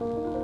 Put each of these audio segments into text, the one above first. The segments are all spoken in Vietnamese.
了。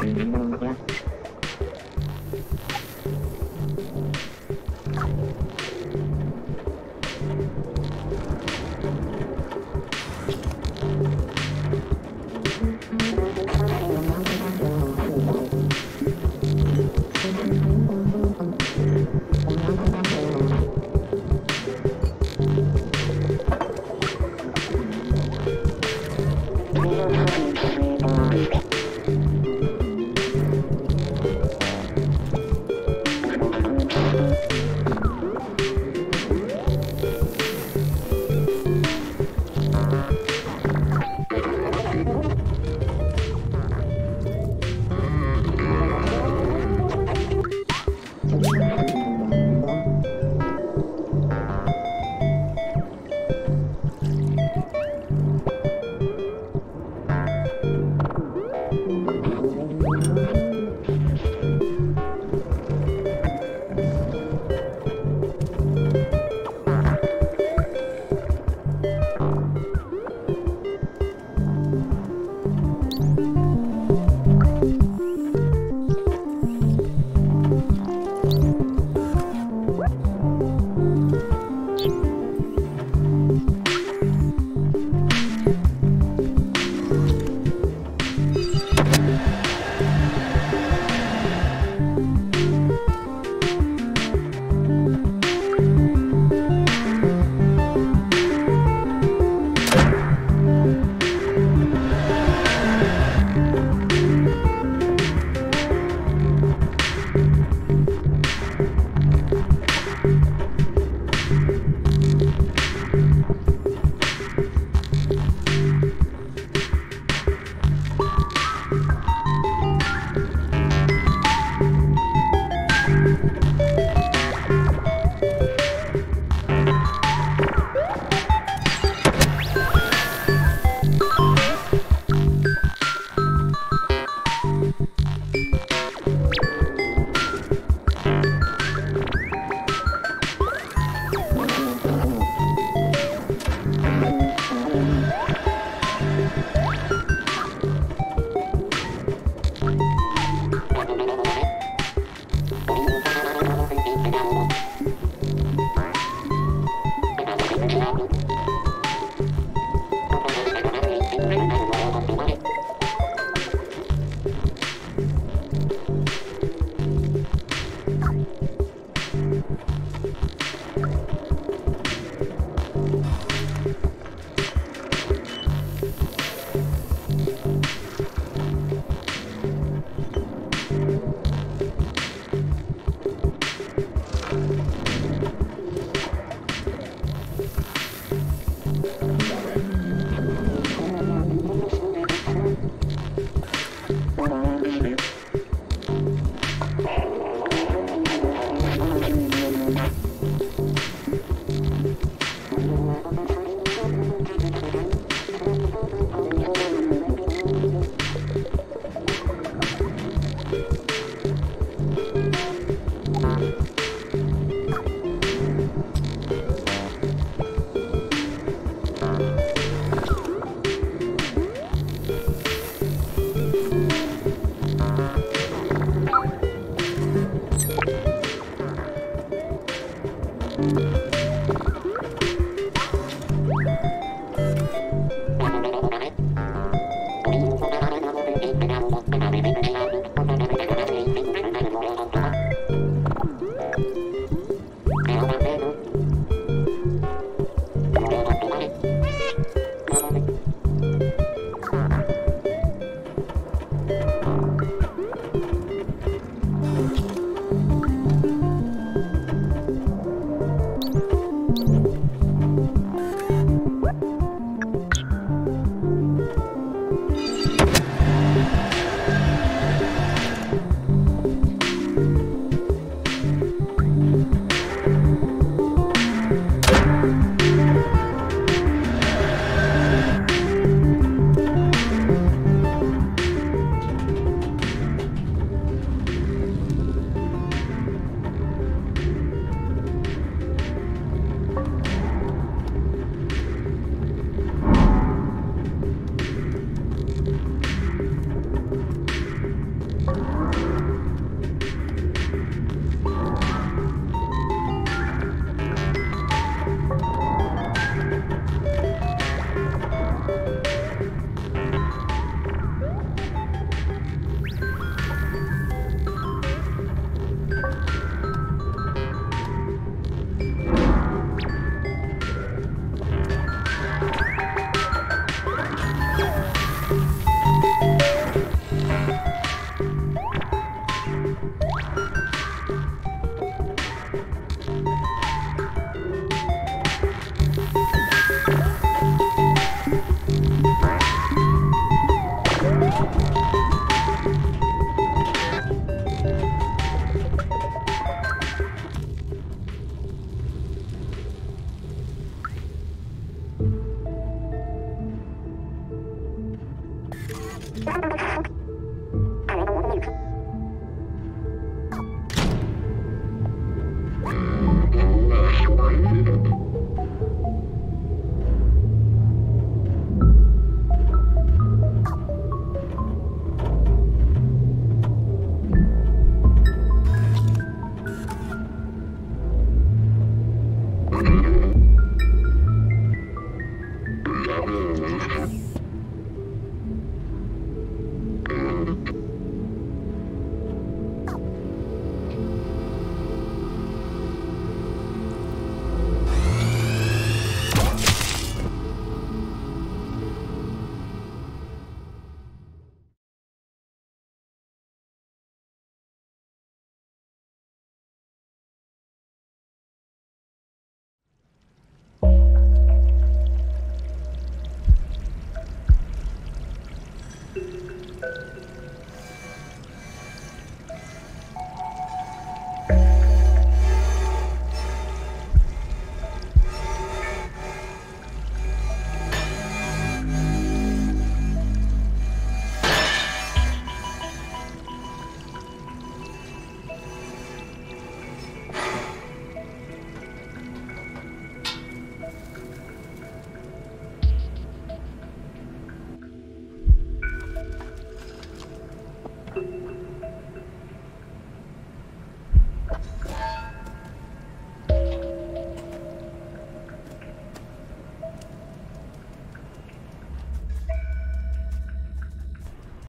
mình đi luôn nha you